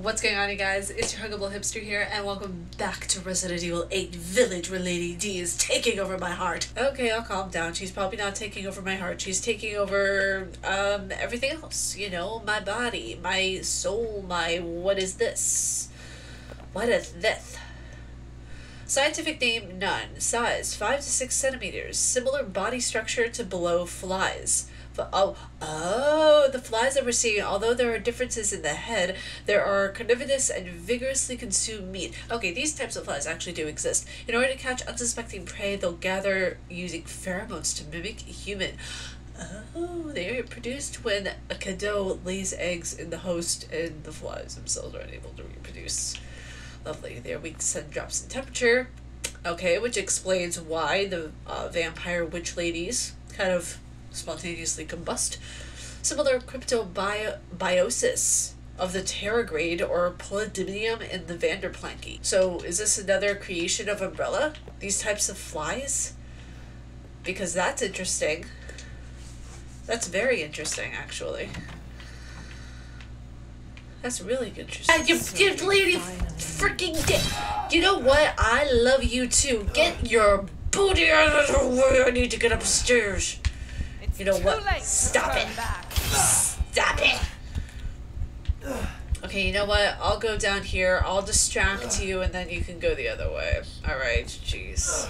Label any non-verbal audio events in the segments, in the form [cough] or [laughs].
What's going on, you guys? It's your Huggable Hipster here, and welcome back to Resident Evil 8 Village, where Lady D is taking over my heart. Okay, I'll calm down. She's probably not taking over my heart. She's taking over, um, everything else. You know, my body, my soul, my... what is this? What is this? Scientific name, none. Size, 5 to 6 centimeters. Similar body structure to below flies. Oh, oh, the flies that we're seeing, although there are differences in the head, there are carnivorous and vigorously consume meat. Okay, these types of flies actually do exist. In order to catch unsuspecting prey, they'll gather using pheromones to mimic human. Oh, they are produced when a Cadou lays eggs in the host and the flies themselves are unable to reproduce. Lovely. They are weak sudden drops in temperature. Okay, which explains why the uh, vampire witch ladies kind of spontaneously combust. Similar cryptobiosis of the tardigrade or Polypedilum in the vanderplanki. So is this another creation of Umbrella? These types of flies? Because that's interesting. That's very interesting, actually. That's really interesting. You, you lady freaking dick. You know what? I love you too. Get your booty out of the way. I need to get upstairs. You know what? Stop it. Stop it. Okay, you know what? I'll go down here. I'll distract you, and then you can go the other way. Alright, jeez.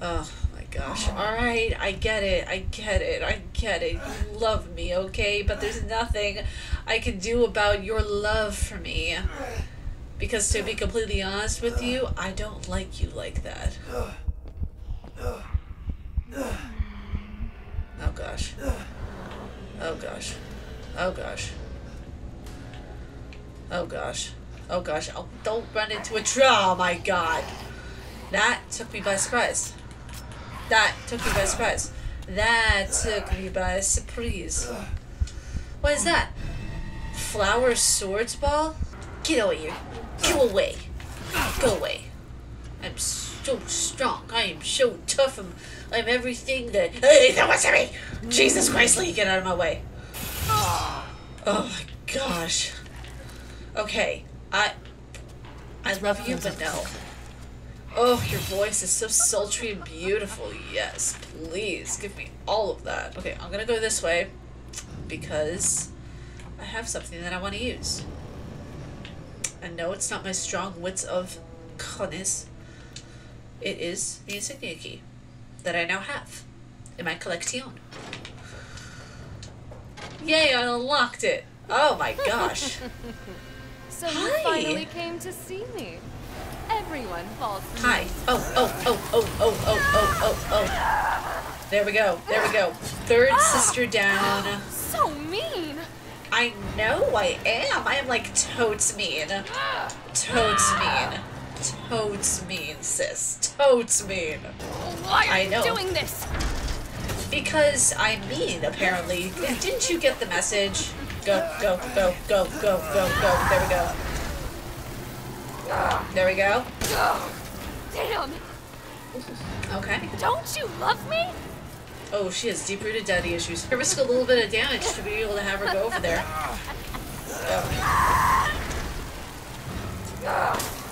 Oh my gosh. Alright, I get it. I get it. I get it. You love me, okay? But there's nothing I can do about your love for me. Because to be completely honest with you, I don't like you like that. Oh gosh. Oh gosh. Oh gosh. Oh gosh. Oh gosh. Oh, don't run into a tree. Oh my god. That took me by surprise. That took me by surprise. That took me by surprise. What is that? Flower swords ball? Get away here. Go away. Go away. I'm so strong. I am so tough. I'm, I'm everything that. Hey, that was me! Jesus Christ, Lee, get out of my way. Oh, oh my gosh. Okay, I. I love you, but no. Oh, your voice is so sultry and beautiful. Yes, please give me all of that. Okay, I'm gonna go this way because I have something that I want to use. And no, it's not my strong wits of cunnis. It is the insignia key that I now have in my collection. Yay, I unlocked it! Oh my gosh. [laughs] so you finally came to see me. Everyone falls for Hi. Oh, oh, oh, oh, oh, oh, oh, oh, oh. There we go. There we go. Third ah. sister down. So mean. I know I am. I am like totes mean. Totes mean. Totes mean, sis. Totes mean. Why are I you doing this? Because I'm mean, apparently. Didn't you get the message? Go, go, go, go, go, go, go. There we go. There we go. Damn. Okay. Don't you love me? Oh, she has deep-rooted daddy issues. I risk a little bit of damage to be able to have her go over there. [laughs] Oh.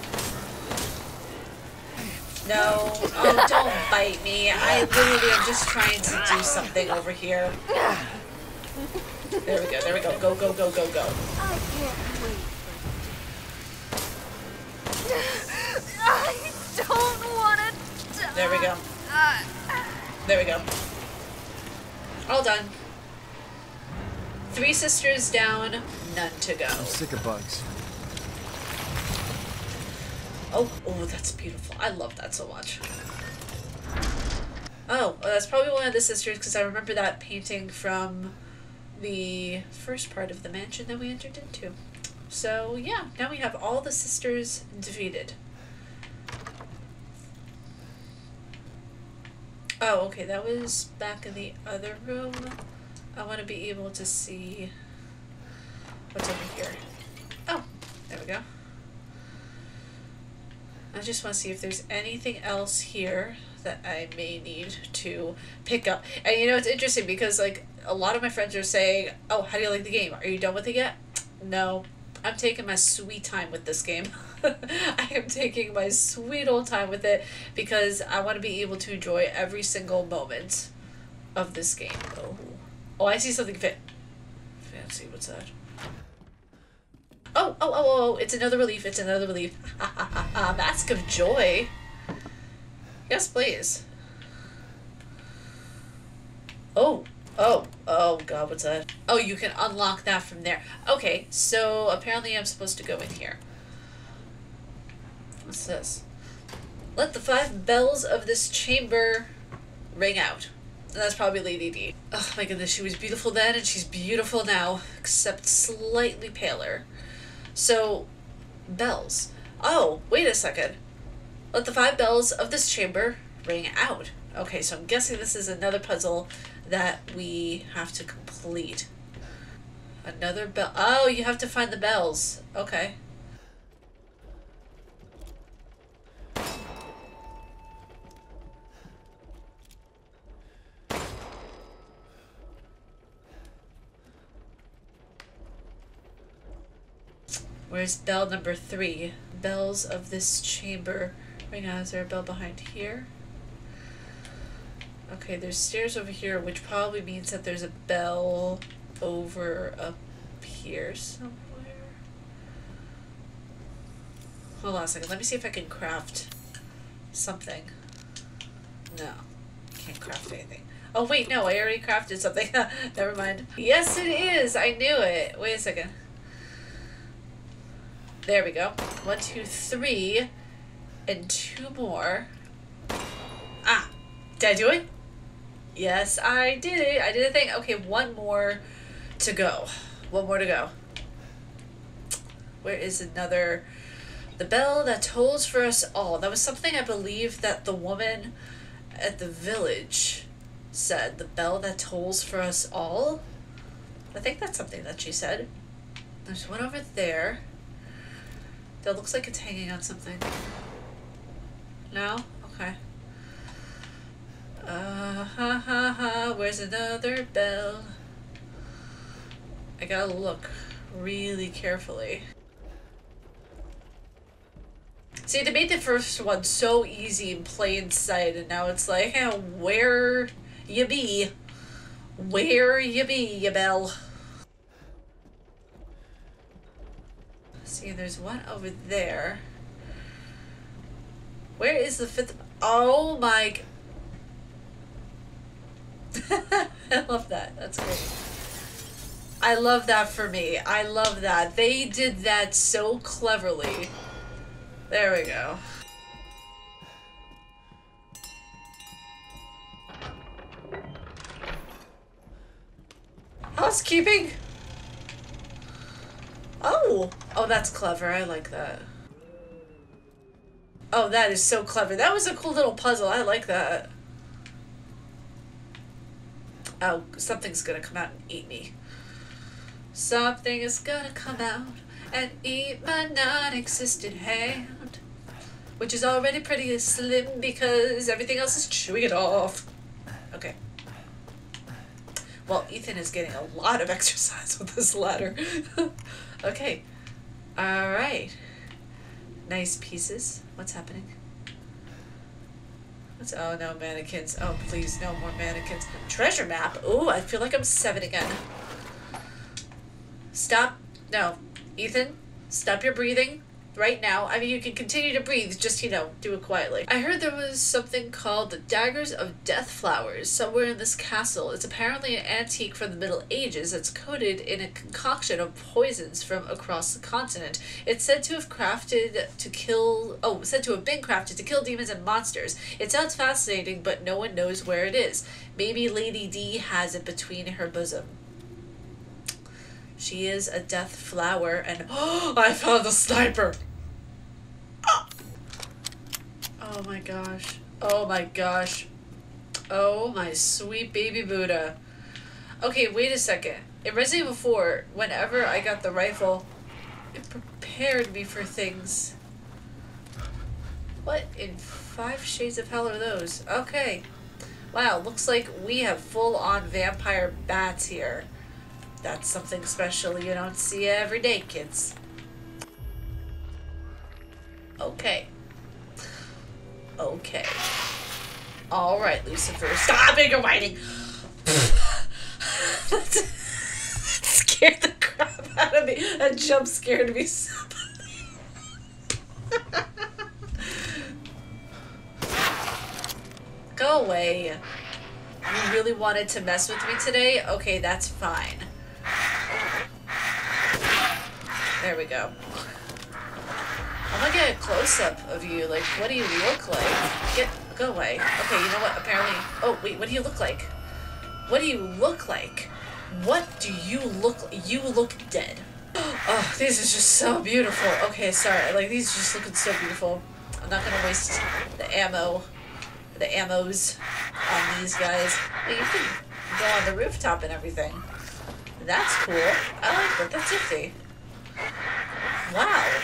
No. Oh, don't bite me. I literally am just trying to do something over here. There we go, there we go. Go, go, go, go, go. I can't wait. I don't want to. There we go. There we go. All done. Three sisters down, none to go. I'm sick of bugs. Oh, oh, that's beautiful. I love that so much. Oh, well, that's probably one of the sisters because I remember that painting from the first part of the mansion that we entered into. So, yeah, now we have all the sisters defeated. Oh, okay, that was back in the other room. I want to be able to see what's over here. Oh, there we go. I just want to see if there's anything else here that I may need to pick up. And you know, it's interesting because, like, a lot of my friends are saying, Oh, how do you like the game? Are you done with it yet? No. I'm taking my sweet time with this game. [laughs] I am taking my sweet old time with it because I want to be able to enjoy every single moment of this game. Oh, oh I see something fit. Fancy, what's that? Oh, oh, oh, oh, oh it's another relief, it's another relief. [laughs] Mask of Joy. Yes, please. Oh, oh, oh god, what's that? Oh, you can unlock that from there. Okay, so apparently I'm supposed to go in here. What's this? Let the five bells of this chamber ring out. That's probably Lady D. Oh my goodness, she was beautiful then and she's beautiful now, except slightly paler. So, bells. Oh, wait a second. Let the five bells of this chamber ring out. Okay, so I'm guessing this is another puzzle that we have to complete. Another bell. Oh, you have to find the bells. Okay. Where's bell number three? Bells of this chamber. Right now, is there a bell behind here? Okay, there's stairs over here, which probably means that there's a bell over up here somewhere. Hold on a second. Let me see if I can craft something. No. Can't craft anything. Oh, wait, no. I already crafted something. [laughs] Never mind. Yes, it is. I knew it. Wait a second. There we go. One, two, three, and two more. Ah, did I do it? Yes, I did it. I did a thing. Okay, one more to go. One more to go. Where is another? The bell that tolls for us all. That was something I believe that the woman at the village said. The bell that tolls for us all. I think that's something that she said. There's one over there. That looks like it's hanging on something. No? Okay. Uh ha ha ha, where's another bell? I gotta look really carefully. See, they made the first one so easy in plain sight, and now it's like, hey, where you be? Where you be, you bell? See, there's one over there. Where is the fifth? Oh my. [laughs] I love that. That's great. I love that for me. I love that. They did that so cleverly. There we go. Housekeeping? Oh! Oh, that's clever. I like that. Oh, that is so clever. That was a cool little puzzle. I like that. Oh, something's gonna come out and eat me. Something is gonna come out and eat my non-existent hand. Which is already pretty slim because everything else is chewing it off. Well, Ethan is getting a lot of [laughs] exercise with this ladder. [laughs] okay. Alright. Nice pieces. What's happening? What's oh no mannequins. Oh please no more mannequins. Treasure map. Ooh, I feel like I'm seven again. Stop. No. Ethan, stop your breathing right now. I mean, you can continue to breathe, just, you know, do it quietly. I heard there was something called the Daggers of Death Flowers somewhere in this castle. It's apparently an antique from the Middle Ages that's coated in a concoction of poisons from across the continent. It's said to have crafted to kill, oh, said to have been crafted to kill demons and monsters. It sounds fascinating, but no one knows where it is. Maybe Lady D has it between her bosom. She is a death flower, and oh, [gasps] I found the sniper! [gasps] Oh my gosh. Oh my gosh. Oh my sweet baby Buddha. Okay, wait a second. In Resident Evil 4, whenever I got the rifle, it prepared me for things. What in five shades of hell are those? Okay. Wow, looks like we have full on vampire bats here. That's something special you don't see every day, kids. Okay. Okay. Alright, Lucifer. Stop you're whining! [laughs] scared the crap out of me. That jump scared me so Go away. You really wanted to mess with me today? Okay, that's fine. There we go. I'm gonna get a close up of you. Like, what do you look like? Get go away. Okay, you know what? Apparently. Oh wait, what do you look like? What do you look like? What do you look? You look dead. [gasps] Oh, these are just so beautiful. Okay, sorry. Like these are just looking so beautiful. I'm not gonna waste the ammo, the ammos on these guys. But you can go on the rooftop and everything. That's cool. I like that. That's nifty. Wow.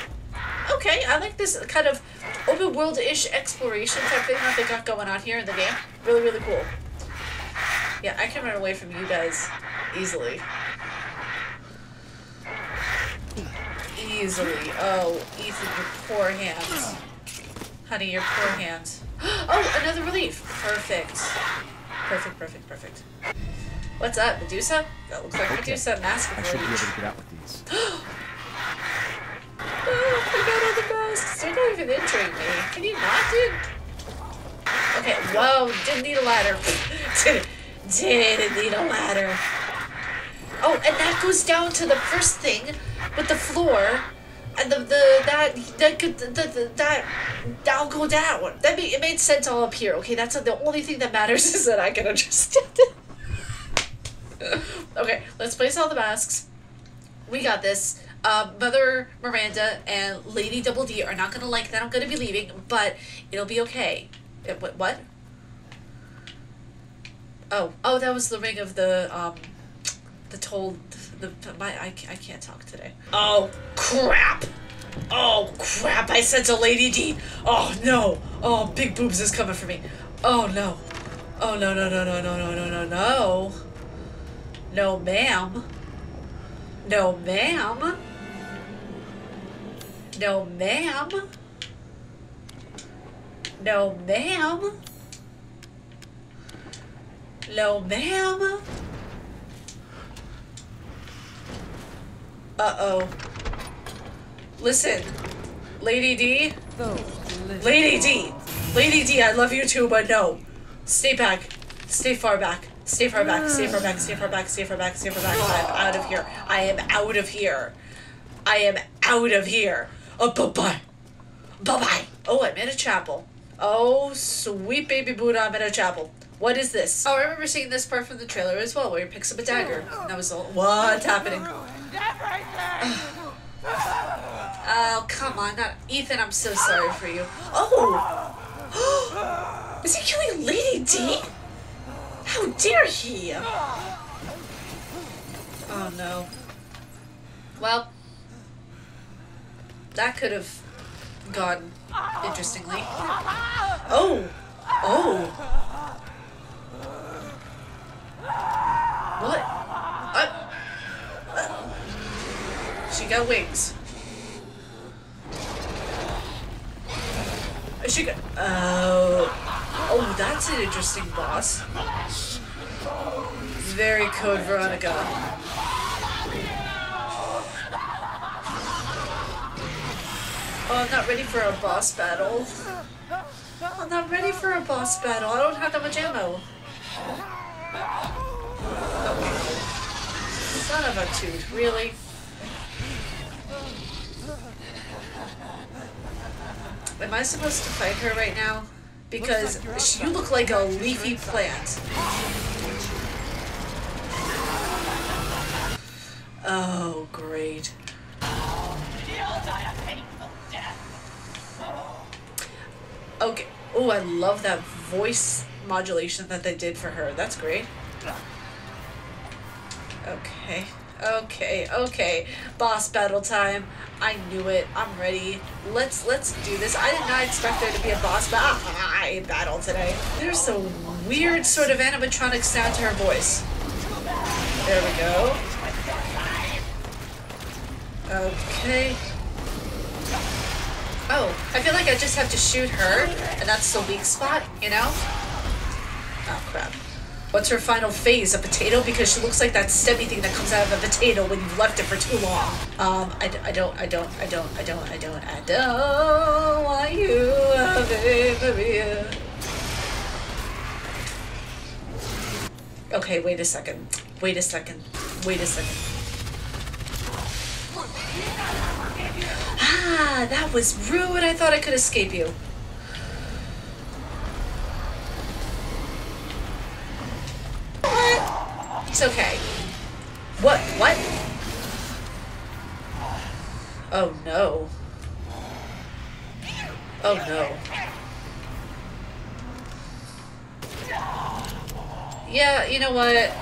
Okay, I like this kind of open world-ish exploration type thing that they got going on here in the game. Really, really cool. Yeah, I can run away from you guys easily. Easily. Oh, Ethan, your poor hands. Honey, your poor hands. [gasps] Oh, another relief. Perfect. Perfect, perfect, perfect. What's up, Medusa? That looks like Okay. Medusa. Mask I should be able to get out with these. [gasps] [gasps] Oh, I got all the masks. They're not even injuring me. Can you not, dude? Okay, whoa, didn't need a ladder. [laughs] didn't, need a ladder. Oh, and that goes down to the first thing with the floor. And the, the that that could the, that that'll go down. That made, it made sense all up here. Okay, that's the only thing that matters [laughs] is that I can understand it. [laughs] okay, let's place all the masks. We got this. Uh, Mother Miranda and Lady Double D are not gonna like that I'm gonna be leaving, but it'll be okay. It, what? What? Oh, oh, that was the ring of the um, the told the my I, I can't talk today. Oh crap! Oh crap! I sent a Lady D. Oh no! Oh, big boobs is coming for me. Oh no! Oh no no no no no no no no no! No, ma'am. No, ma'am. No, ma'am. No, ma'am. No, ma'am. Uh oh. Listen, Lady D. Lady D. Lady D, I love you too, but no. Stay back. Stay far back. Stay far back. Stay far back. Stay far back. Stay far back. Stay far back. I'm out of here. I am out of here. I am out of here. Oh, bye bye. Bye bye. Oh, I'm in a chapel. Oh, sweet baby Buddha, I'm in a chapel. What is this? Oh, I remember seeing this part from the trailer as well, where he picks up a dagger. That was all. What's happening? Oh, come on, not Ethan. I'm so sorry for you. Oh, [gasps] is he killing Lady D? How dare he? Oh no. Well, that could have gone interestingly. Oh, oh. What? Uh, uh, she got wings. She got. Oh. Oh, that's an interesting boss. Very Code Veronica. Oh, I'm not ready for a boss battle. I'm not ready for a boss battle. I don't have that much ammo. Son of a tooth, really? Am I supposed to fight her right now? Because sh- you look like a leafy plant. Oh, great. Okay. Oh, I love that voice modulation that they did for her. That's great. Okay. Okay, okay. Boss battle time. I knew it. I'm ready. Let's let's do this. I did not expect there to be a boss ba- ah, battle today. There's a weird sort of animatronic sound to her voice. There we go. Okay. Oh, I feel like I just have to shoot her, and that's the weak spot, you know? Oh, crap. What's her final phase? A potato? Because she looks like that stemmy thing that comes out of a potato when you've left it for too long. Um, I, I don't, I don't, I don't, I don't, I don't, I don't want you, Maria. Okay, wait a second. Wait a second. Wait a second. Ah, that was rude. I thought I could escape you. What? It's okay. What? What? Oh no. Oh no. Yeah, you know what?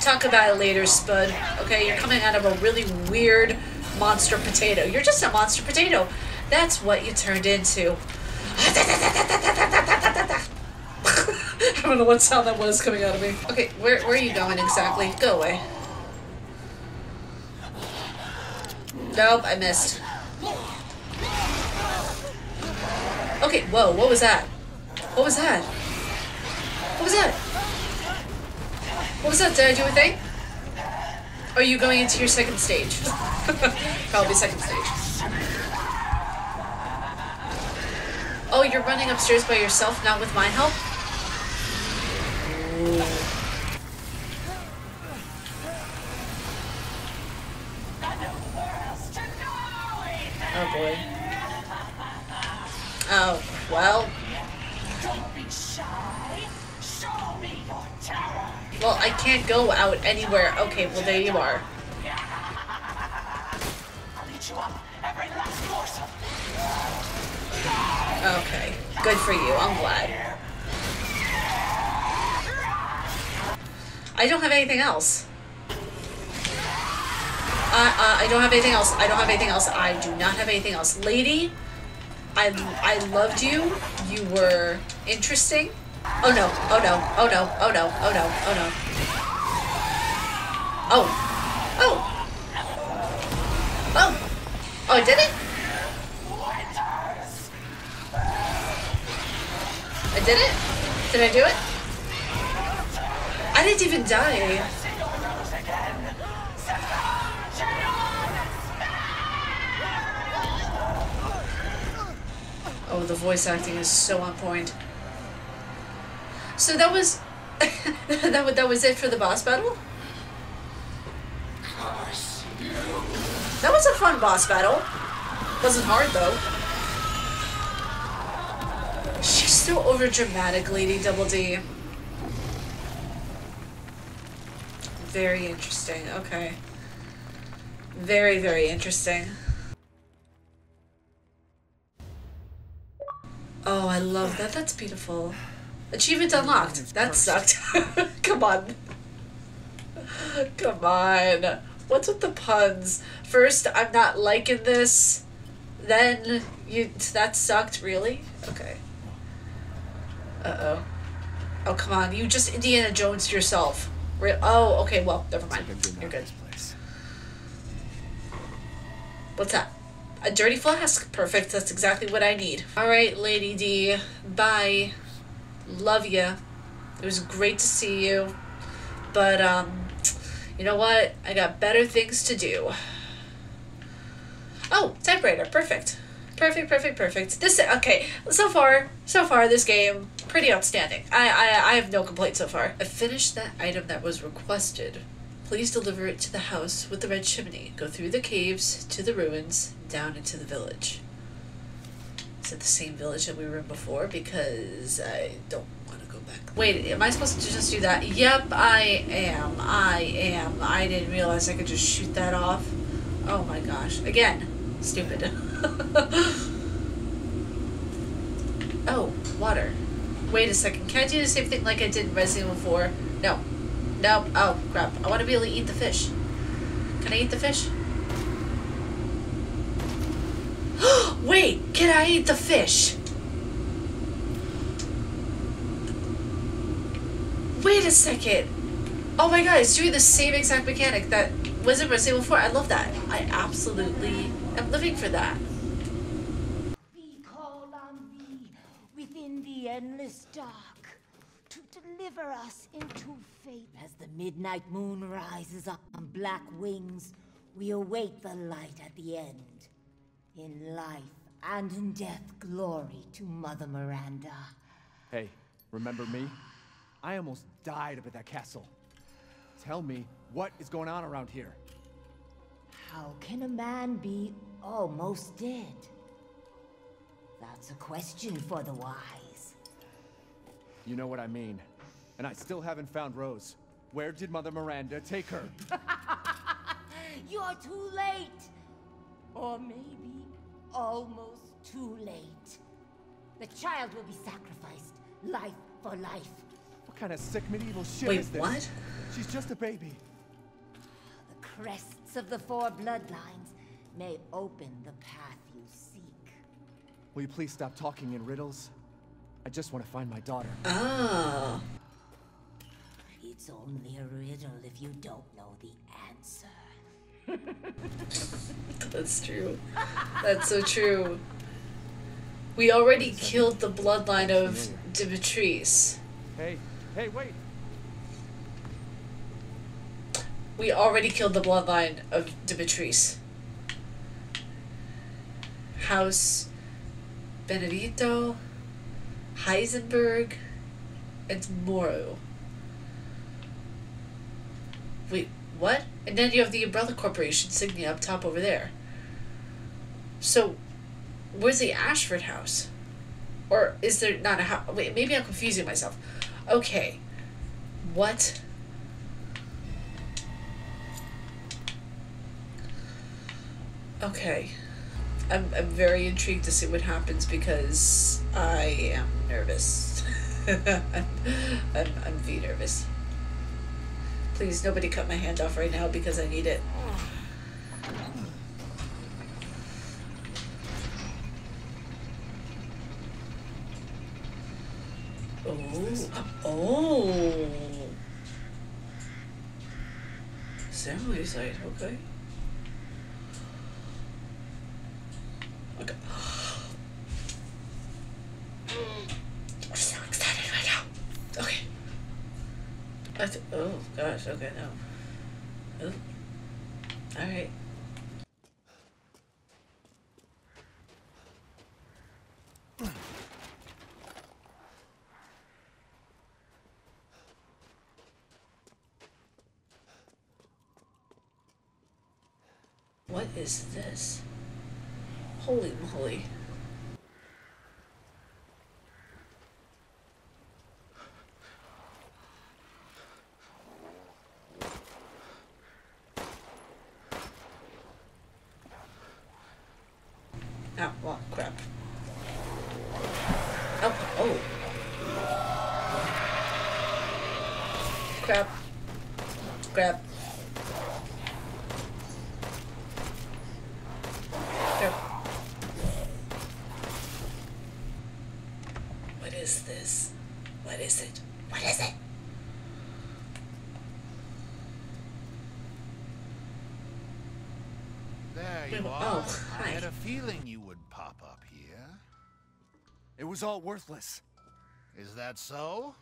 Talk about it later, Spud. Okay, you're coming out of a really weird monster potato. You're just a monster potato. That's what you turned into. I don't know what sound that was coming out of me. Okay, where, where are you going exactly? Go away. Nope, I missed. Okay, whoa, what was that? What was that? What was that? What was that? Did I do a thing? Are you going into your second stage? [laughs] Probably second stage. Oh, you're running upstairs by yourself, not with my help? Oh boy. Oh, well. Well, I can't go out anywhere. Okay, well, there you are. Okay, good for you. I'm glad. I don't have anything else. Uh, uh, I don't have anything else. I don't have anything else. I do not have anything else. Lady, I, I loved you. You were interesting. Oh no, oh no, oh no, oh no, oh no, oh no. Oh. Oh. Oh. Oh, I did it? Did it? Did I do it? I didn't even die. Oh, the voice acting is so on point. So that was [laughs] that that was it for the boss battle? That was a fun boss battle. Wasn't hard though. So over dramatic, Lady Double D. Very interesting. Okay. Very, very interesting. Oh, I love that. That's beautiful. Achievement unlocked. That sucked. [laughs] Come on. Come on. What's with the puns? First, I'm not liking this. Then, you that sucked, really? Okay. Uh-oh. Oh, come on. You just Indiana Jones yourself. Re- oh, okay. Well, never mind. You're good. What's that? A dirty flask. Perfect. That's exactly what I need. All right, Lady D. Bye. Love ya. It was great to see you. But, um, you know what? I got better things to do. Oh, typewriter. Perfect. Perfect, perfect, perfect. This okay. So far, so far, this game pretty outstanding. I, I, I have no complaints so far. I finished that item that was requested. Please deliver it to the house with the red chimney. Go through the caves to the ruins, down into the village. Is it the same village that we were in before? Because I don't want to go back. Wait, am I supposed to just do that? Yep, I am. I am. I didn't realize I could just shoot that off. Oh my gosh. Again, stupid. [laughs] oh, water. Wait a second. Can I do the same thing like I did in Resident Evil 4? No. No. Oh, crap. I want to be able to eat the fish. Can I eat the fish? [gasps] Wait, can I eat the fish? Wait a second. Oh my god, it's doing the same exact mechanic that was in Resident Evil 4. I love that. I absolutely am living for that. We call on thee within the endless dark to deliver us into fate. As the midnight moon rises up on black wings, we await the light at the end. In life and in death, glory to Mother Miranda. Hey, remember me? I almost died up at that castle. Tell me, what is going on around here? How can a man be almost dead? That's a question for the wise. You know what I mean. And I still haven't found Rose. Where did Mother Miranda take her? [laughs] You're too late! Or maybe almost too late. The child will be sacrificed, life for life. What kind of sick medieval shit Wait, is this? what? She's just a baby. The crests of the four bloodlines may open the path you seek. Will you please stop talking in riddles? I just want to find my daughter. Oh. It's only a riddle if you don't know the answer. [laughs] That's true. That's so true. We already killed the bloodline of Dimitris. Hey, hey, wait! We already killed the bloodline of Dimitris. House Benedito, Heisenberg, and Moreau. Wait, what? And then you have the Umbrella Corporation insignia up top over there. So, where's the Ashford house? Or is there not a house? Wait, maybe I'm confusing myself. Okay. What? Okay. I'm, I'm very intrigued to see what happens because I am nervous. [laughs] I'm, I'm, V nervous. Please, nobody cut my hand off right now because I need it. Oh, oh. Assembly site. Okay. I'm so excited right now. Okay. I th- oh gosh, okay, no. Oh. Alright. What is this? Holy moly. Oh, well, crap. Oh, oh. Crap. Crap. Crap. What is this? What is it? What is it? There you oh, are. I had a feeling you would pop up here. It was all worthless. Is that so?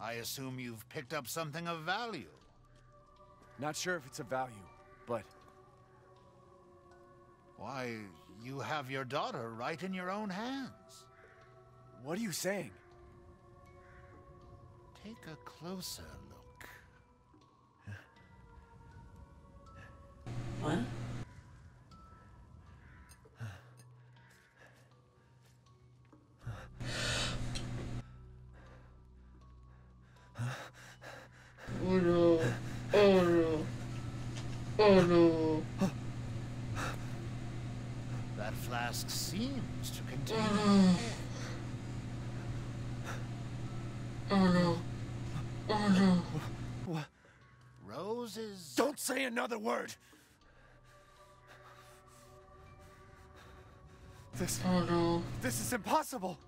I assume you've picked up something of value. Not sure if it's of value, but Why, you have your daughter right in your own hands. what are you saying? Take a closer look. What? Oh no. That flask seems to contain. Mm-hmm. Oh no. Oh no. Oh no. What? Roses. Don't say another word. This. Oh no. This is impossible.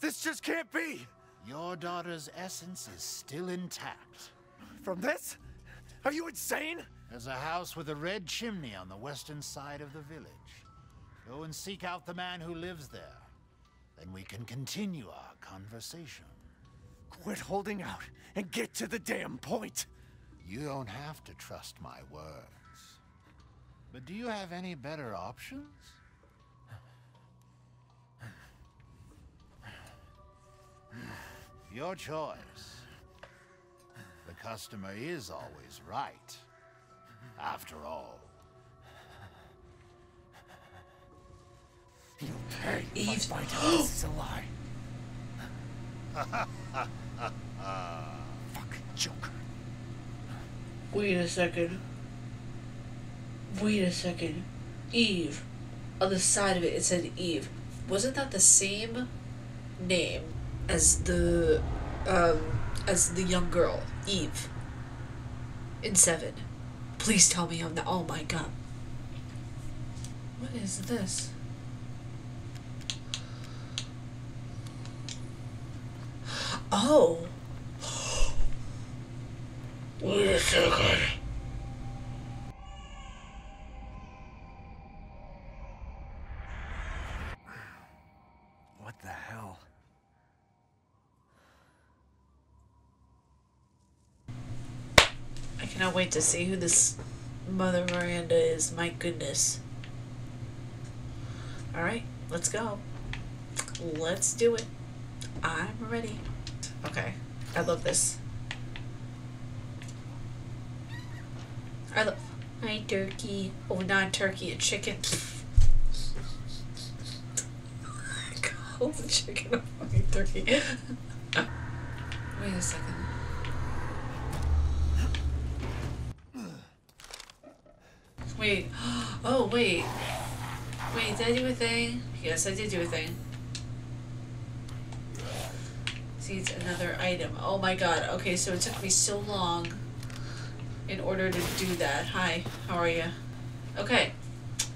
This just can't be. Your daughter's essence is still intact. From this? Are you insane? There's a house with a red chimney on the western side of the village. Go and seek out the man who lives there. Then we can continue our conversation. Quit holding out and get to the damn point. You don't have to trust my words. But do you have any better options? Your choice. The customer is always right. After all. Hey, Eve- must find out this is a lie. [gasps] Fucking Joker. Wait a second. Wait a second. Eve. On the side of it, it said Eve. Wasn't that the same name as the, um, as the young girl, Eve? In Seven. Please tell me I'm not. Oh my god. What is this? Oh. Wait so good. What the hell? Cannot wait to see who this Mother Miranda is. My goodness. Alright, let's go. Let's do it. I'm ready. Okay. I love this. I love. Hi, turkey. Oh, not turkey, a chicken. [laughs] Call the chicken [laughs] a fucking turkey. [laughs] Wait a second. Wait. Oh, wait. Wait, did I do a thing? Yes, I did do a thing. See, it's another item. Oh my god. Okay, so it took me so long in order to do that. Hi, how are you? Okay.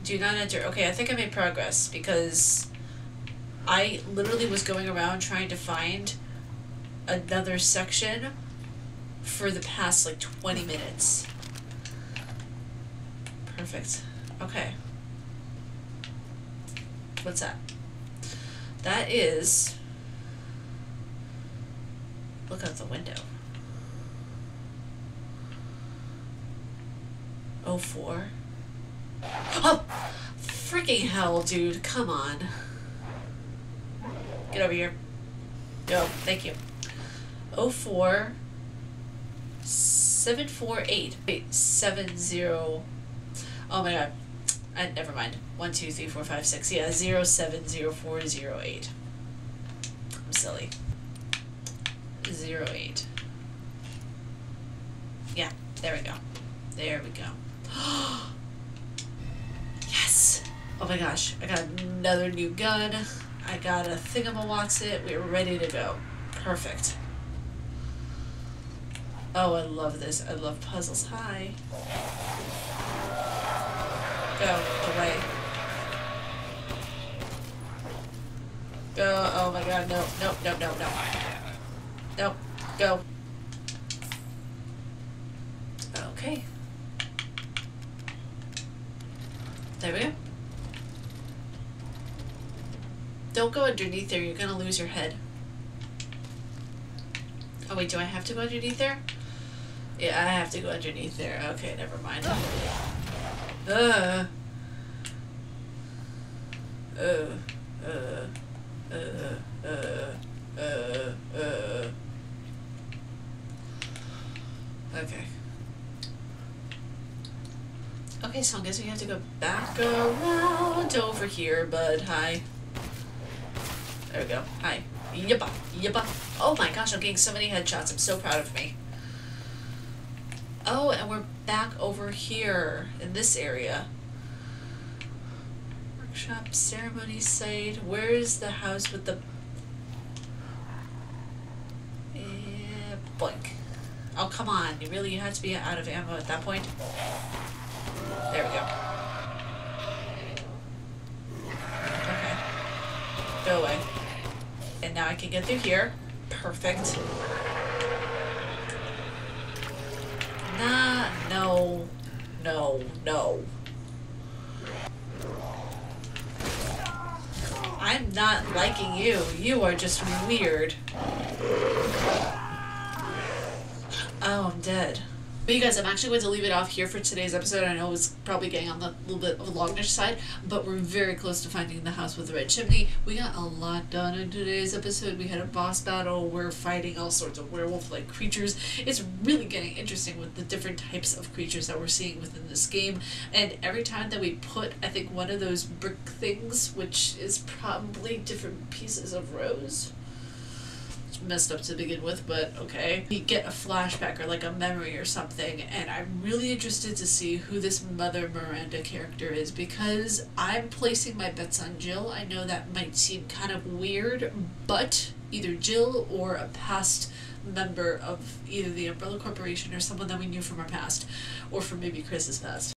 Do not enter. Okay, I think I made progress because I literally was going around trying to find another section for the past like 20 minutes. Perfect. Okay. What's that? That is. Look out the window. Oh four. Oh! Freaking hell, dude. Come on. Get over here. No, thank you. Oh four. Seven four eight. Wait, seven zero. Oh my god. I, never mind. One, two, three, four, five, six. Yeah, zero, seven, zero, four, zero, eight. I'm silly. Zero, eight. Yeah, there we go. There we go. [gasps] yes! Oh my gosh, I got another new gun. I got a thingamawatsit. We're ready to go. Perfect. Oh, I love this. I love puzzles. Hi. Go away. Go. Oh my god, no, no, no, no, no. No, go. Okay. There we go. Don't go underneath there, you're gonna lose your head. Oh wait, do I have to go underneath there? Yeah, I have to go underneath there. Okay, never mind. Uh. Uh. Uh. Uh. Uh. Uh. Okay. Okay, so I guess we have to go back around over here, bud. Hi. There we go. Hi. Yippa. Yippa. Oh my gosh, I'm getting so many headshots. I'm so proud of me. Oh, and we're back over here in this area. Workshop, ceremony site. Where is the house with the. Eh, boink. Oh, come on. You really you had to be out of ammo at that point? There we go. Okay. Go away. And now I can get through here. Perfect. Nah, no, no, no. I'm not liking you. You are just weird. Oh, I'm dead. But you guys, I'm actually going to leave it off here for today's episode. I know it's probably getting on the little bit of a longish side, but we're very close to finding the house with the red chimney. We got a lot done in today's episode. We had a boss battle. We're fighting all sorts of werewolf-like creatures. It's really getting interesting with the different types of creatures that we're seeing within this game. And every time that we put, I think, one of those brick things, which is probably different pieces of rose messed up to begin with, but okay. You get a flashback or like a memory or something, and I'm really interested to see who this Mother Miranda character is because I'm placing my bets on Jill. I know that might seem kind of weird, but either Jill or a past member of either the Umbrella Corporation or someone that we knew from our past, or from maybe Chris's past.